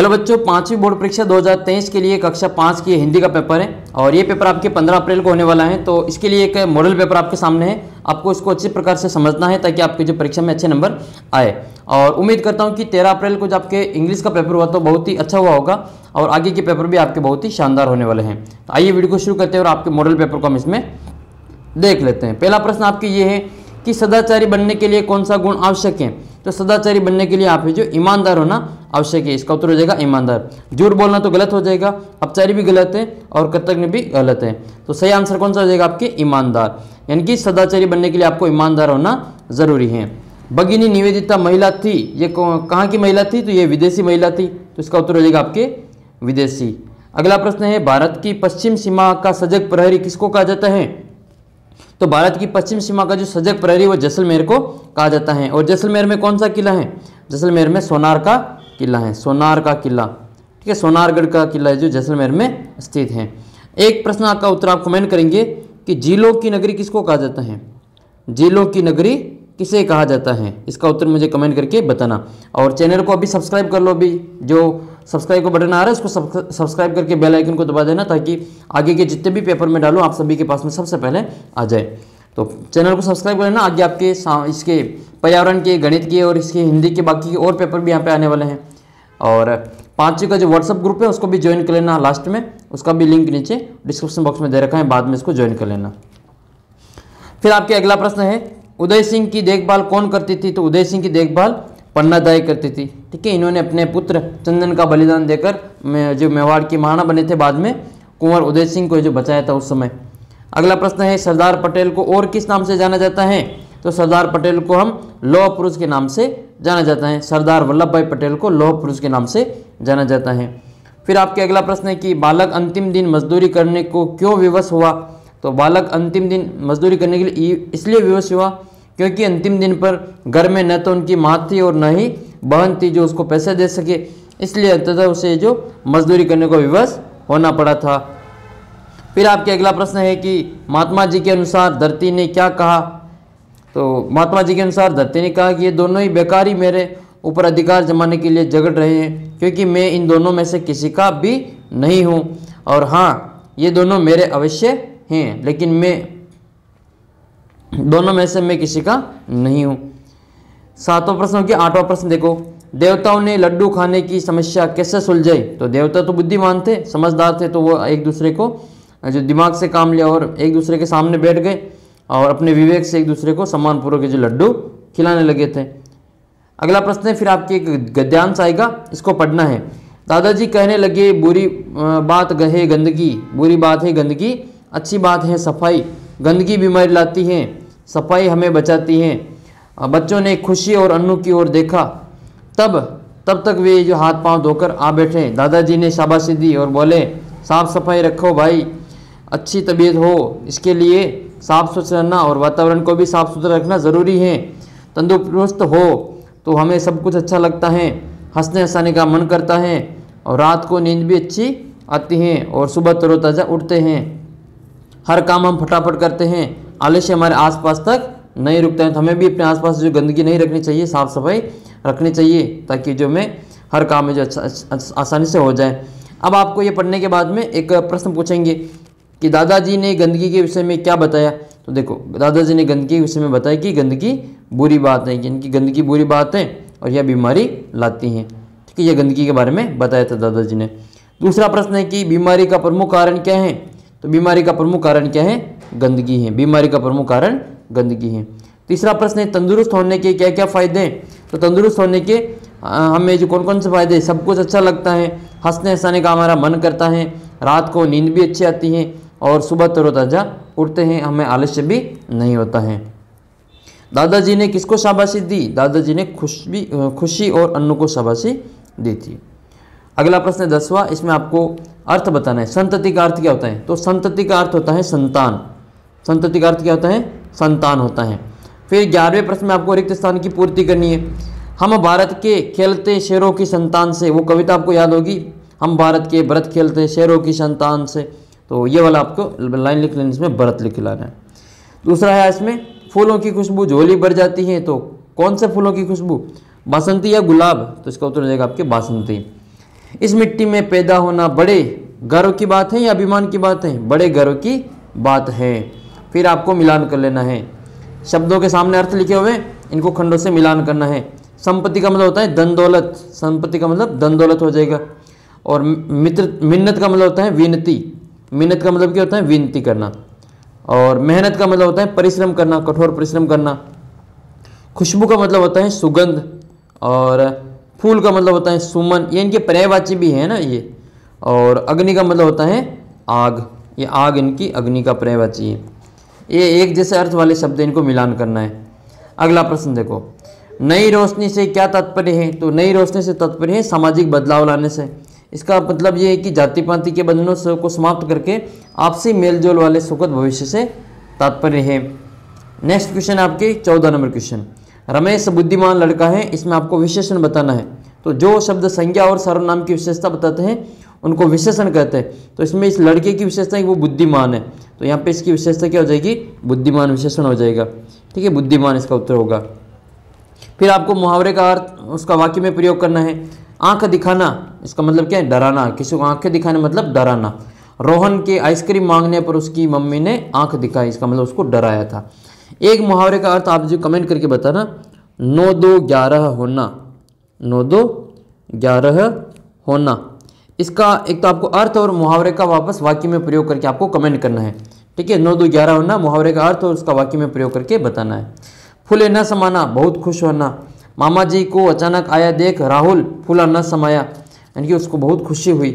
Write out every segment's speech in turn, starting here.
Hello बच्चों, पांचवी board परीक्षा 2023 के लिए कक्षा पाँच की हिंदी का पेपर है और ये पेपर आपके 15 अप्रैल को होने वाला है तो इसके लिए एक मॉडल पेपर आपके सामने है। आपको इसको अच्छे प्रकार से समझना है ताकि आपके जो परीक्षा में अच्छे नंबर आए। और उम्मीद करता हूँ कि 13 अप्रैल को जो आपके इंग्लिश का पेपर हुआ तो बहुत ही अच्छा हुआ होगा और आगे के पेपर भी आपके बहुत ही शानदार होने वाले हैं। तो आइए वीडियो को शुरू करते हैं और आपके मॉडल पेपर को हम इसमें देख लेते हैं। पहला प्रश्न आपके ये है कि सदाचारी बनने के लिए कौन सा गुण आवश्यक है? तो सदाचारी बनने के लिए आप जो ईमानदार होना आवश्यक है, इसका उत्तर हो जाएगा ईमानदार। झूठ बोलना तो गलत हो जाएगा, अपचारी भी गलत है और कृतज्ञ भी गलत है। तो सही आंसर कौन सा हो जाएगा आपके? ईमानदार। यानी कि सदाचारी बनने के लिए आपको ईमानदार होना ज़रूरी है। भगिनी निवेदिता महिला थी, ये कहाँ की महिला थी? तो ये विदेशी महिला थी। तो इसका उत्तर हो जाएगा आपके विदेशी। अगला प्रश्न है, भारत की पश्चिम सीमा का सजग प्रहरी किसको कहा जाता है? तो भारत की पश्चिम सीमा का जो सजग प्रहरी वो जैसलमेर को कहा जाता है। और जैसलमेर में कौन सा किला है? जैसलमेर में सोनार का किला है, सोनार का किला। ठीक है, सोनारगढ़ का किला है जो जैसलमेर में स्थित है। एक प्रश्न का उत्तर आप कमेंट करेंगे कि झीलों की नगरी किसको कहा जाता है? झीलों की नगरी किसे कहा जाता है? इसका उत्तर मुझे कमेंट करके बताना। और चैनल को अभी सब्सक्राइब कर लो अभी। जो सब्सक्राइब का बटन आ रहा है, उसको सब्सक्राइब करके बेल आइकन को दबा देना ताकि आगे के जितने भी पेपर में डालो, आप सभी के पास में सबसे पहले आ जाए। तो चैनल को सब्सक्राइब कर लेना आगे आपके इसके पर्यावरण के, गणित के और इसके हिंदी के बाकी के और पेपर भी यहाँ पे आने वाले हैं। और पाँचवीं का जो व्हाट्सअप ग्रुप है, उसको भी ज्वाइन कर लेना लास्ट में। उसका भी लिंक नीचे डिस्क्रिप्शन बॉक्स में दे रखा है, बाद में इसको ज्वाइन कर लेना। फिर आपके अगला प्रश्न है, उदय सिंह की देखभाल कौन करती थी? तो उदय सिंह की देखभाल पन्नादाई करती थी। ठीक है, इन्होंने अपने पुत्र चंदन का बलिदान देकर जो मेवाड़ की महाना बने थे बाद में, कुंवर उदय सिंह को जो बचाया था उस समय। अगला प्रश्न है, सरदार पटेल को और किस नाम से जाना जाता है? तो सरदार पटेल को हम लोह पुरुष के नाम से जाना जाता है। सरदार वल्लभ भाई पटेल को लोह पुरुष के नाम से जाना जाता है। फिर आपके अगला प्रश्न है कि बालक अंतिम दिन मजदूरी करने को क्यों विवश हुआ? तो बालक अंतिम दिन मजदूरी करने के लिए इसलिए विवश हुआ क्योंकि अंतिम दिन पर घर में न तो उनकी माँ थी और न ही बहन थी जो उसको पैसे दे सके। इसलिए अंततः उसे जो मजदूरी करने को विवश होना पड़ा था। फिर आपके अगला प्रश्न है कि महात्मा जी के अनुसार धरती ने क्या कहा? तो महात्मा जी के अनुसार धरती ने कहा कि ये दोनों ही बेकारी मेरे ऊपर अधिकार जमाने के लिए झगड़ रहे हैं, क्योंकि मैं इन दोनों में से किसी का भी नहीं हूँ। और हाँ ये दोनों मेरे अवश्य हैं, लेकिन मैं दोनों में से मैं किसी का नहीं हूँ। सातवां प्रश्न हो गया आठवां प्रश्न देखो। देवताओं ने लड्डू खाने की समस्या कैसे सुलझाई? तो देवता तो बुद्धिमान थे, समझदार थे तो वो एक दूसरे को, जो दिमाग से काम लिया और एक दूसरे के सामने बैठ गए। और अपने विवेक से एक दूसरे को सम्मानपूर्वक जो लड्डू खिलाने लगे थे। अगला प्रश्न है, फिर आपके एक गद्यांश आएगा, इसको पढ़ना है। दादाजी कहने लगे, बुरी बात गहे गंदगी, बुरी बात है गंदगी, अच्छी बात है सफ़ाई, गंदगी बीमारी लाती है, सफ़ाई हमें बचाती है। बच्चों ने खुशी और अन्नू की ओर देखा। तब तब तक वे जो हाथ पाँव धोकर आ बैठे। दादाजी ने शाबाशी दी और बोले, साफ़ सफ़ाई रखो भाई, अच्छी तबीयत हो, इसके लिए साफ़ सुथरा रहना और वातावरण को भी साफ़ सुथरा रखना ज़रूरी है। तंदुरुस्त हो तो हमें सब कुछ अच्छा लगता है, हंसने हंसाने का मन करता है और रात को नींद भी अच्छी आती है और सुबह तरोताज़ा उठते हैं। हर काम हम फटाफट करते हैं, आलस्य हमारे आसपास तक नहीं रुकते हैं। तो हमें भी अपने आसपास जो गंदगी नहीं रखनी चाहिए, साफ़ सफ़ाई रखनी चाहिए ताकि जो मैं हर काम में जो अच्छा आसानी से हो जाए। अब आपको ये पढ़ने के बाद में एक प्रश्न पूछेंगे कि दादाजी ने गंदगी के विषय में क्या बताया? तो देखो, दादाजी ने गंदगी के विषय में बताया कि गंदगी बुरी बात है इनकी गंदगी बुरी बात है और यह बीमारी लाती हैं। ठीक है, यह गंदगी के बारे में बताया था दादाजी ने। दूसरा प्रश्न है कि बीमारी का प्रमुख कारण क्या है? तो बीमारी का प्रमुख कारण क्या है? गंदगी है। बीमारी का प्रमुख कारण गंदगी है। तीसरा प्रश्न है, तंदुरुस्त होने के क्या क्या फ़ायदे हैं? तो तंदुरुस्त होने के हमें जो कौन कौन से फ़ायदे सब कुछ अच्छा लगता है। हंसने हंसाने का हमारा मन करता है। रात को नींद भी अच्छी आती है। और सुबह तरोताज़ा उठते हैं, हमें आलस्य भी नहीं होता है। दादाजी ने किसको शाबाशी दी? दादाजी ने खुश भी खुशी और अन्नू को शाबाशी दी थी। अगला प्रश्न दसवा, इसमें आपको अर्थ बताना है। संतति का अर्थ क्या होता है? तो संतति का अर्थ होता है संतान। संतति का अर्थ क्या होता है? संतान होता है। फिर ग्यारहवें प्रश्न में आपको रिक्त स्थान की पूर्ति करनी है। हम भारत के खेलते शेरों की संतान से, वो कविता आपको याद होगी। हम भारत के भरत खेलते शेरों की संतान से। तो ये वाला आपको लाइन लिख लेने इसमें भरत लिख लाना है। दूसरा है इसमें फूलों की खुशबू, झोली भर जाती है तो कौन से फूलों की खुशबू? बासंती या गुलाब? तो इसका उत्तर हो जाएगा आपके बासंती। इस मिट्टी में पैदा होना बड़े गर्व की बात है या अभिमान की बात है? बड़े गर्व की बात है। फिर आपको मिलान कर लेना है। शब्दों के सामने अर्थ लिखे हुए इनको खंडों से मिलान करना है। संपत्ति का मतलब होता है धन दौलत। संपत्ति का मतलब धन दौलत हो जाएगा। और मित्र मिन्नत का मतलब होता है विनती। मिन्नत का मतलब क्या होता है? विनती करना। और मेहनत का मतलब होता है परिश्रम करना, कठोर परिश्रम करना। खुशबू का मतलब होता है सुगंध। और फूल का मतलब होता है सुमन। ये इनके पर्यायवाची भी है ना ये। और अग्नि का मतलब होता है आग। ये आग इनकी अग्नि का पर्यायवाची है। ये एक जैसे अर्थ वाले शब्द इनको मिलान करना है। अगला प्रश्न देखो। नई रोशनी से क्या तात्पर्य है? तो नई रोशनी से तात्पर्य है सामाजिक बदलाव लाने से। इसका मतलब ये है कि जाति पाति के बंधनों को समाप्त करके आपसी मेलजोल वाले सुखद भविष्य से तात्पर्य है। नेक्स्ट क्वेश्चन आपके, चौदह नंबर क्वेश्चन रमेश, बुद्धिमान लड़का है, इसमें आपको विशेषण बताना है। तो जो शब्द संज्ञा और सर्वनाम की विशेषता बताते हैं, उनको विशेषण कहते हैं। तो इसमें इस लड़के की विशेषता है कि वो बुद्धिमान है। तो यहाँ पे इसकी विशेषता क्या हो जाएगी? बुद्धिमान विशेषण हो जाएगा। ठीक है, बुद्धिमान इसका उत्तर होगा। फिर आपको मुहावरे का अर्थ, उसका वाक्य में प्रयोग करना है। आँख दिखाना, इसका मतलब क्या है? डराना। किसी को आँखें दिखाने मतलब डराना। रोहन के आइसक्रीम मांगने पर उसकी मम्मी ने आँख दिखाई, इसका मतलब उसको डराया था। एक मुहावरे का अर्थ आप जो कमेंट करके बताना, नौ दो ग्यारह होना। नौ दो ग्यारह होना। इसका एक तो आपको अर्थ और मुहावरे का वापस वाक्य में प्रयोग करके आपको कमेंट करना है। ठीक है? नौ दो ग्यारह होना, मुहावरे का अर्थ और उसका वाक्य में प्रयोग करके बताना है। फूले न समाना, बहुत खुश होना। मामा जी को अचानक आया देख राहुल फूला न समाया, यानी कि उसको बहुत खुशी हुई।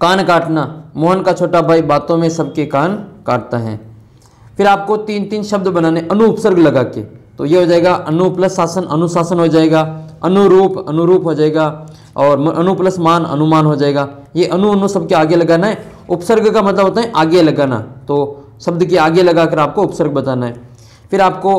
कान काटना, मोहन का छोटा भाई बातों में सबके कान काटता है। फिर आपको तीन तीन शब्द बनाने अनु उपसर्ग लगा के। तो ये हो जाएगा अनु प्लस शासन, अनुशासन हो जाएगा। अनुरूप अनुरूप हो जाएगा। और अनु प्लस मान, अनुमान हो जाएगा। ये अनु अनु सबके आगे लगाना है। उपसर्ग का मतलब होता है आगे लगाना। तो शब्द के आगे लगाकर आपको उपसर्ग बताना है। फिर आपको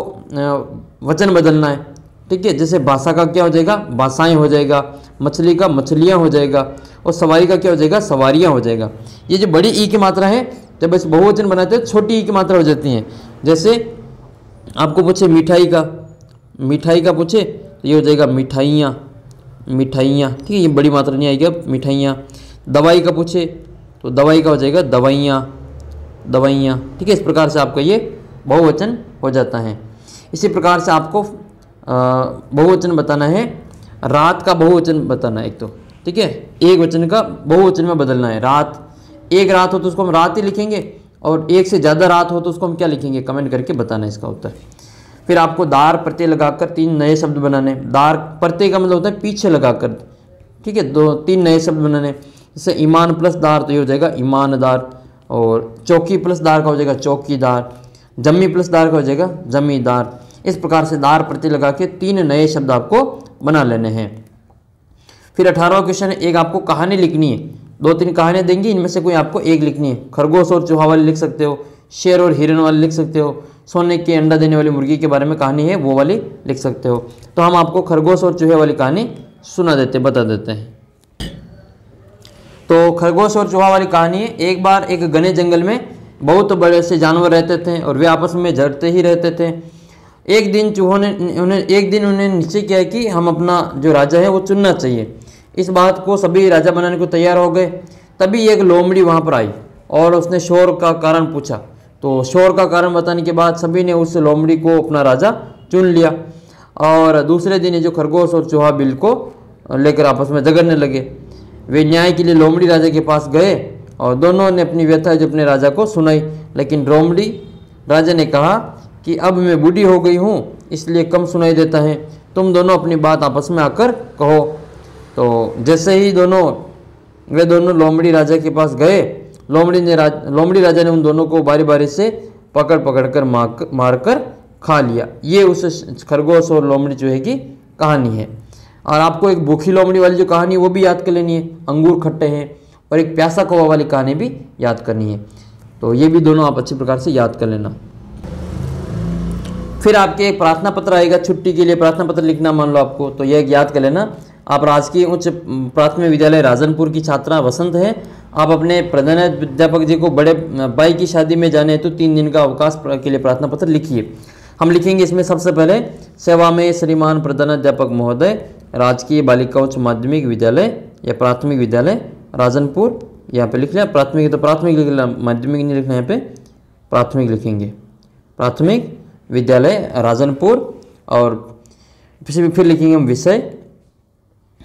वचन बदलना है। ठीक है, जैसे भाषा का क्या हो जाएगा? भाषाएँ हो जाएगा, मछली का मछलियाँ हो जाएगा और सवारी का क्या हो जाएगा? सवारियाँ हो जाएगा। ये जो बड़ी ई की मात्रा है, जब इस बहुवचन बनाते हैं, छोटी ई की मात्रा हो जाती है। जैसे आपको पूछे मिठाई का मिठाई का पूछे तो ये हो जाएगा मिठाइयाँ मिठाइयाँ। ठीक है, ये बड़ी मात्रा नहीं आएगी अब, मिठाइयाँ। दवाई का पूछे तो दवाई का हो जाएगा दवाइयाँ दवाइयाँ। ठीक है, इस प्रकार से आपका ये बहुवचन हो जाता है। इसी प्रकार से आपको बहुवचन बताना है। रात का बहुवचन बताना है एक तो ठीक है? एक वचन का बहुवचन में बदलना है, रात। एक रात हो तो उसको हम रात ही लिखेंगे और एक से ज़्यादा रात हो तो उसको हम क्या लिखेंगे? कमेंट करके बताना है इसका उत्तर। फिर आपको दार प्रत्यय लगाकर तीन नए शब्द बनाने दार प्रत्यय का मतलब होता है पीछे लगाकर, ठीक है? दो, तीन नए शब्द बनाने जैसे ईमान प्लस दार तो ये हो जाएगा ईमानदार और चौकी प्लस दार का हो जाएगा चौकीदार। जमी प्लस दार का हो जाएगा जमींदार इस प्रकार से दार प्रत्यय लगा के तीन नए शब्द आपको बना लेने हैं। फिर अठारहवा क्वेश्चन एक आपको कहानी लिखनी है, दो तीन कहानियाँ देंगी, इनमें से कोई आपको एक लिखनी है। खरगोश और चूहा वाली लिख सकते हो, शेर और हिरन वाली लिख सकते हो, सोने के अंडा देने वाली मुर्गी के बारे में कहानी है, वो वाली लिख सकते हो। तो हम आपको खरगोश और चूहे वाली कहानी सुना देते, बता देते हैं। तो खरगोश और चूहा वाली कहानी है, एक बार एक घने जंगल में बहुत बड़े से जानवर रहते थे और वे आपस में झड़ते ही रहते थे। एक दिन चूहों ने उन्हें एक दिन उन्हें निश्चय किया कि हम अपना जो राजा है वो चुनना चाहिए। इस बात को सभी राजा बनाने को तैयार हो गए। तभी एक लोमड़ी वहाँ पर आई और उसने शोर का कारण पूछा। तो शोर का कारण बताने के बाद सभी ने उस लोमड़ी को अपना राजा चुन लिया और दूसरे दिन ये जो खरगोश और चूहा बिल को लेकर आपस में झगड़ने लगे। वे न्याय के लिए लोमड़ी राजा के पास गए और दोनों ने अपनी व्यथा जो अपने राजा को सुनाई। लेकिन लोमड़ी राजा ने कहा कि अब मैं बूढ़ी हो गई हूँ, इसलिए कम सुनाई देता है। तुम दोनों अपनी बात आपस में आकर कहो। तो जैसे ही दोनों, वे दोनों लोमड़ी राजा के पास गए, लोमड़ी ने राज, लोमड़ी राजा ने उन दोनों को बारी बारी से पकड़ पकड़ कर मार मार कर खा लिया। ये उस खरगोश और लोमड़ी चूहे की कहानी है। और आपको एक भूखी लोमड़ी वाली जो कहानी है, वो भी याद कर लेनी है। अंगूर खट्टे हैं और एक प्यासा कौवा वाली कहानी भी याद करनी है। तो ये भी दोनों आप अच्छी प्रकार से याद कर लेना। फिर आपके एक प्रार्थना पत्र आएगा छुट्टी के लिए, प्रार्थना पत्र लिखना मान लो आपको तो यह याद कर लेना। आप राजकीय उच्च प्राथमिक विद्यालय राजनपुर की छात्रा वसंत है। आप अपने प्रधान अध्यापक जी को बड़े भाई की शादी में जाने तो तीन दिन का अवकाश के लिए प्रार्थना पत्र लिखिए। हम लिखेंगे इसमें सबसे पहले, सेवा में श्रीमान प्रधान अध्यापक महोदय, राजकीय बालिका उच्च माध्यमिक विद्यालय या प्राथमिक विद्यालय, राजनपुर। यहाँ पे लिख लिया, प्राथमिक तो प्राथमिक लिख लिया माध्यमिक नहीं लिखना यहाँ पे, प्राथमिक लिखेंगे। प्राथमिक विद्यालय, राजनपुर, और फिर फिर लिखेंगे हम विषय।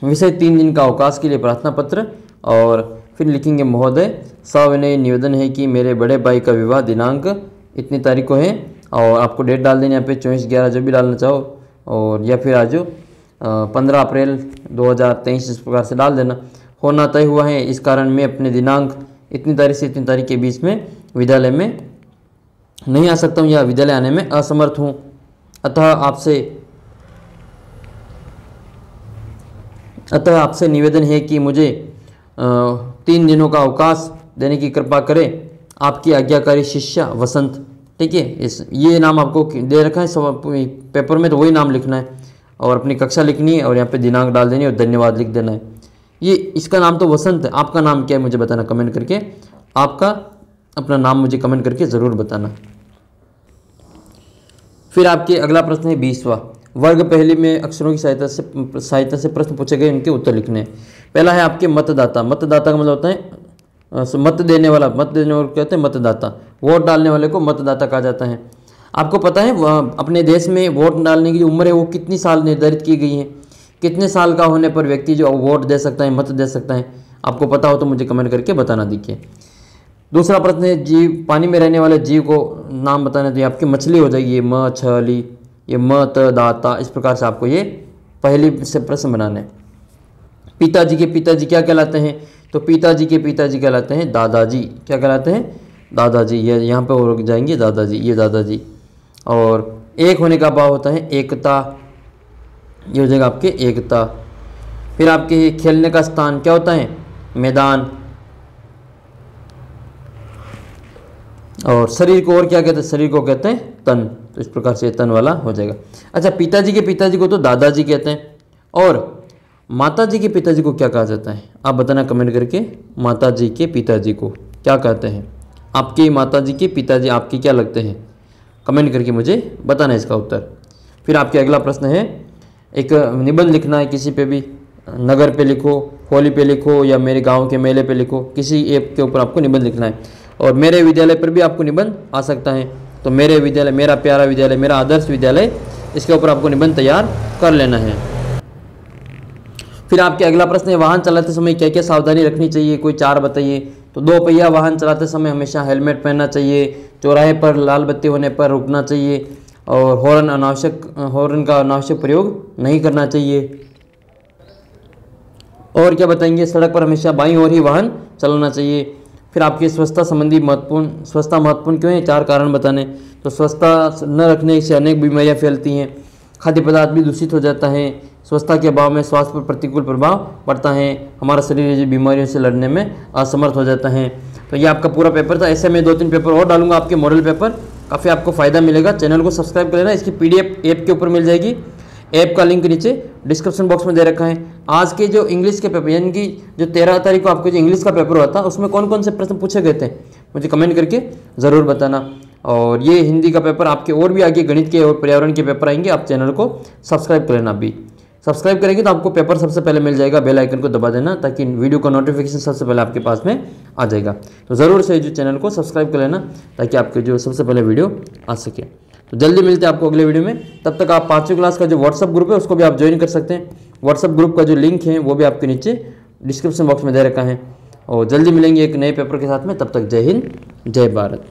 विषय तीन दिन का अवकाश के लिए प्रार्थना पत्र, और फिर लिखेंगे महोदय, सविनय निवेदन है कि मेरे बड़े भाई का विवाह दिनांक इतनी तारीख को है, और आपको डेट डाल देनी यहाँ पे चौबीस ग्यारह जो भी डालना चाहो, और या फिर आज पंद्रह अप्रैल 2023 इस प्रकार से डाल देना। होना तय हुआ है, इस कारण मैं अपने दिनांक इतनी तारीख से इतनी तारीख के बीच में विद्यालय में नहीं आ सकता हूँ या विद्यालय आने में असमर्थ हूँ। अतः आपसे अतः आपसे निवेदन है कि मुझे तीन दिनों का अवकाश देने की कृपा करें। आपकी आज्ञाकारी शिष्य वसंत, ठीक है? इस, ये नाम आपको दे रखा है, सब पेपर में तो वही नाम लिखना है। और अपनी कक्षा लिखनी है और यहाँ पे दिनांक डाल देनी है और धन्यवाद लिख देना है। ये, इसका नाम तो वसंत है आपका नाम क्या है मुझे बताना कमेंट करके। आपका अपना नाम मुझे कमेंट करके ज़रूर बताना। फिर आपके अगला प्रश्न है बीसवा। वर्ग पहली में अक्षरों की सहायता से सहायता से प्रश्न पूछे गए उनके उत्तर लिखने पहला है आपके मतदाता। मतदाता का मतलब होता है मत देने वाला। मत देने वाले कहते हैं मतदाता। वोट डालने वाले को मतदाता कहा जाता है। आपको पता है अपने देश में वोट डालने की जो उम्र है, वो कितनी साल निर्धारित की गई है? कितने साल का होने पर व्यक्ति जो वोट दे सकता है, मत दे सकता है? आपको पता हो तो मुझे कमेंट करके बताना दीजिए दूसरा प्रश्न है, जीव, पानी में रहने वाले जीव को नाम बताना तो ये आपकी मछली हो जाएगी, ये म छली ये म, त दाता इस प्रकार से आपको ये पहली से प्रश्न बनाना है। पिताजी के पिताजी क्या कहलाते हैं? तो पिताजी के पिताजी कहलाते हैं दादाजी। क्या कहलाते हैं? दादाजी। ये यहाँ पे रुक जाएँगे, दादाजी, ये दादाजी। और एक होने का भाव होता है एकता। ये हो जाएगा आपके एकता। फिर आपके खेलने का स्थान क्या होता है? मैदान। और शरीर को और क्या कहते हैं? शरीर को कहते हैं तन। तो इस प्रकार से तन वाला हो जाएगा। अच्छा पिताजी के पिताजी को तो दादाजी कहते हैं। और माता जी के पिताजी को क्या कहा जाता है? आप बताना कमेंट करके माता जी के पिताजी को क्या कहते हैं? आपके माता जी के पिताजी आपके क्या लगते हैं? कमेंट करके मुझे बताना इसका उत्तर। फिर आपके अगला प्रश्न है, एक निबंध लिखना है किसी पे भी। नगर पे लिखो, होली पे लिखो या मेरे गाँव के मेले पे लिखो, किसी ऐप के ऊपर आपको निबंध लिखना है। और मेरे विद्यालय पर भी आपको निबंध आ सकता है। तो मेरे विद्यालय, मेरा प्यारा विद्यालय, मेरा आदर्श विद्यालय, इसके ऊपर आपको निबंध तैयार कर लेना है। फिर आपके अगला प्रश्न है, वाहन चलाते समय क्या क्या सावधानी रखनी चाहिए? कोई चार बताइए। तो दो पहिया, वाहन चलाते समय हमेशा हेलमेट पहनना चाहिए, चौराहे पर लाल बत्ती होने पर रुकना चाहिए, और हॉर्न अनावश्यक, हॉर्न का अनावश्यक प्रयोग नहीं करना चाहिए। और क्या बताएँगे? सड़क पर हमेशा बाई ओर ही वाहन चलाना चाहिए। फिर आपकी स्वच्छता संबंधी महत्वपूर्ण स्वच्छता महत्वपूर्ण क्यों है? चार कारण बताने। तो स्वच्छता न रखने से अनेक बीमारियाँ फैलती हैं। खाद्य पदार्थ भी दूषित हो जाता है। स्वच्छता के अभाव में स्वास्थ्य पर प्रतिकूल प्रभाव पड़ता है। हमारा शरीर बीमारियों से लड़ने में असमर्थ हो जाता है। तो ये आपका पूरा पेपर था। ऐसे में दो तीन पेपर और डालूँगा आपके मॉडल पेपर काफ़ी आपको फ़ायदा मिलेगा। चैनल को सब्सक्राइब कर लेना। इसकी पीडीएफ ऐप के ऊपर मिल जाएगी। ऐप का लिंक नीचे डिस्क्रिप्शन बॉक्स में दे रखा है। आज के जो इंग्लिश के पेपर यानी कि जो तेरह तारीख को आपको जो इंग्लिश का पेपर हुआ था, उसमें कौन कौन से प्रश्न पूछे गए थे? मुझे कमेंट करके ज़रूर बताना। और ये हिंदी का पेपर आपके और भी आगे गणित के और पर्यावरण के पेपर आएँगे, आप चैनल को सब्सक्राइब कर लेना अभी। सब्सक्राइब करेंगे तो आपको पेपर सबसे पहले मिल जाएगा। बेल आइकन को दबा देना ताकि वीडियो का नोटिफिकेशन सबसे पहले आपके पास में आ जाएगा। तो ज़रूर से जो चैनल को सब्सक्राइब कर लेना ताकि आपके जो सबसे पहले वीडियो आ सके। तो जल्दी मिलते हैं आपको अगले वीडियो में। तब तक आप पाँचवीं क्लास का जो व्हाट्सअप ग्रुप है, उसको भी आप ज्वाइन कर सकते हैं। व्हाट्सअप ग्रुप का जो लिंक है, वो भी आपके नीचे डिस्क्रिप्शन बॉक्स में दे रखा है। और जल्दी मिलेंगे एक नए पेपर के साथ में। तब तक जय हिंद, जय भारत।